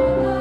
Oh.